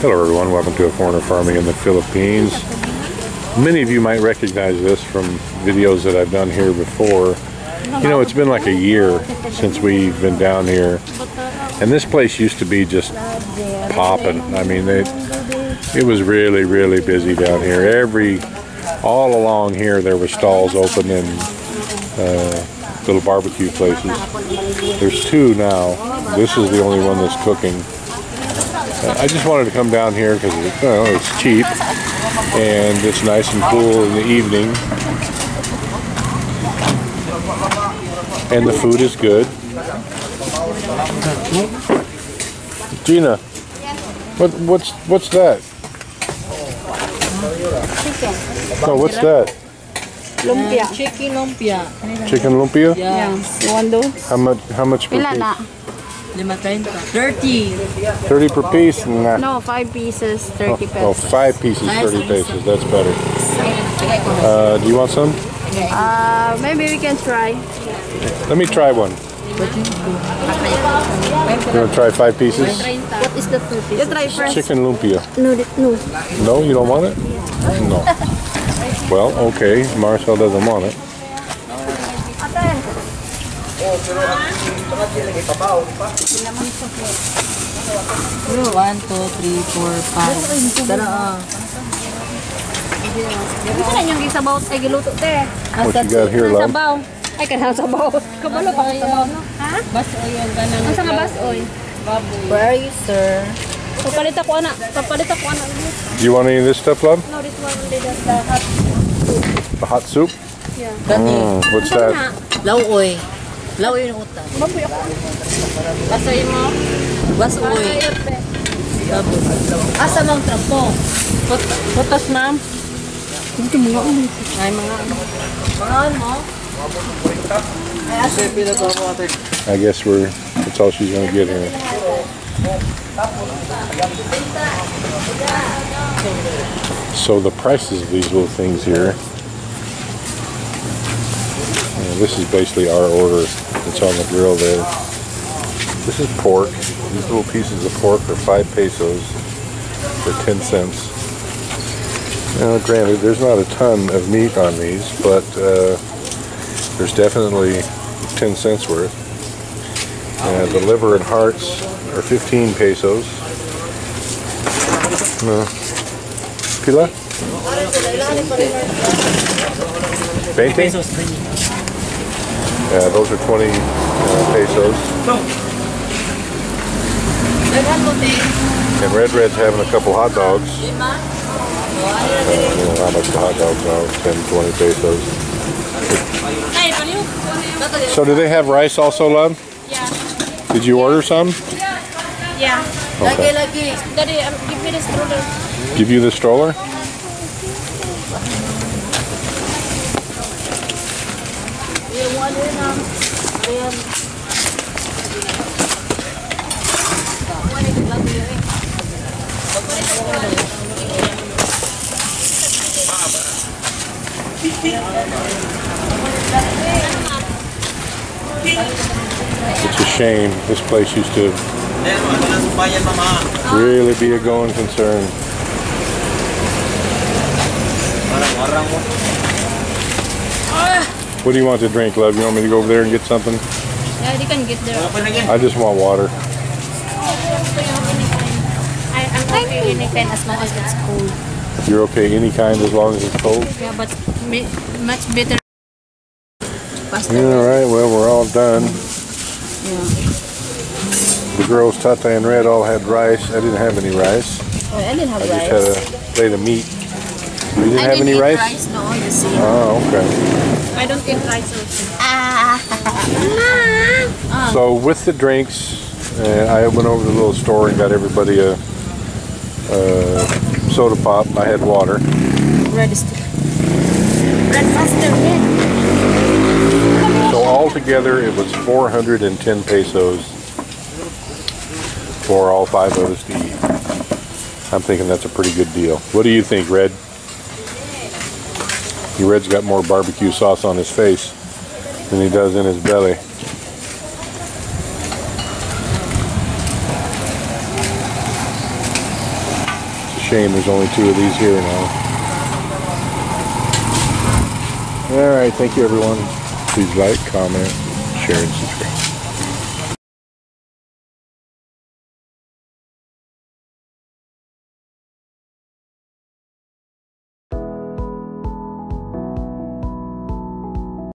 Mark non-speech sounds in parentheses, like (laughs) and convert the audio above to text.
Hello everyone, welcome to A Foreigner Farming in the Philippines. Many of you might recognize this from videos that I've done here before. You know, it's been like a year since we've been down here. And this place used to be just popping. I mean, it, it was really, really busy down here. Every, all along here there were stalls open and uh, little barbecue places. There's two now. This is the only one that's cooking. I just wanted to come down here because you know, it's cheap and it's nice and cool in the evening. And the food is good. Gina, what what's what's that? Oh, what's that? Lumpia. Chicken lumpia. Chicken lumpia? Yeah. You want those? How much? How much per piece? Na? Lima. Thirty. Thirty per piece. Nah. No, five pieces, 30 Oh, pesos. five pieces, thirty pesos. That's better. Uh, do you want some? Uh, maybe we can try. Let me try one. You want to try five pieces? What is the two pieces? You try first. Chicken lumpia. No, no. No, you don't want it? No. Well, okay. Marcel doesn't want it. One, two, three, four, five. Tara, ah. Ano ka yung isabaw ay giluto te? What you got here, love? Sabaw. Ay kanang sabaw. (laughs) Kabalo pa ang sabaw no? Ha? Bas oil ka na. Ang sa bas oy. Where are you, sir? Papalit ako ana. Papalit ako ana. Do you want any of this stuff, love? No, this one only the the hot. The hot soup? Yeah. Kani. Mm, what's Saan that? na? Baboy ako. Basahin mo. Bas oil. Asa mang trapo? Ma'am. Hindi. Ay, mga ano. Mga ano? I guess we're, that's all she's going to get here. So the prices of these little things here, uh, this is basically our order that's on the grill there. This is pork. These little pieces of pork are five pesos for 10 cents. Now granted, there's not a ton of meat on these, but uh, there's definitely 10 cents worth. And the liver and hearts are 15 pesos. No. Pila? 20? Yeah, those are 20 uh, pesos. And Red Red's having a couple hot dogs. Uh, I don't know how much the hot dogs are, 10, 20 pesos. So do they have rice also, love? Yeah. Did you order some? Yeah. Okay. Daddy, um, give me the stroller. Give you the stroller? You want it um, ayan. It's a shame. This place used to really be a going concern. What do you want to drink, love? You want me to go over there and get something? Yeah, they can get there. I just want water. I, I'm okay anytime as long as it's cold. You're okay any kind as long as it's cold? Yeah, but much better. All right, well, we're all done. The girls, Tata and Red, all had rice. I didn't have any rice. Oh, I didn't have I rice. just had a plate of meat. You didn't I have didn't any eat rice? rice. No, you see. Oh, okay. I don't eat rice also. (laughs) So with the drinks, uh, I went over to the little store and got everybody a, a soda pop. I had water. Red stick. Red faster, yeah. So altogether, it was 410 pesos for all five of us to eat. I'm thinking that's a pretty good deal. What do you think, Red? Red's got more barbecue sauce on his face than he does in his belly. It's a shame there's only two of these here now. All right, thank you everyone. Please like, comment, share, and subscribe.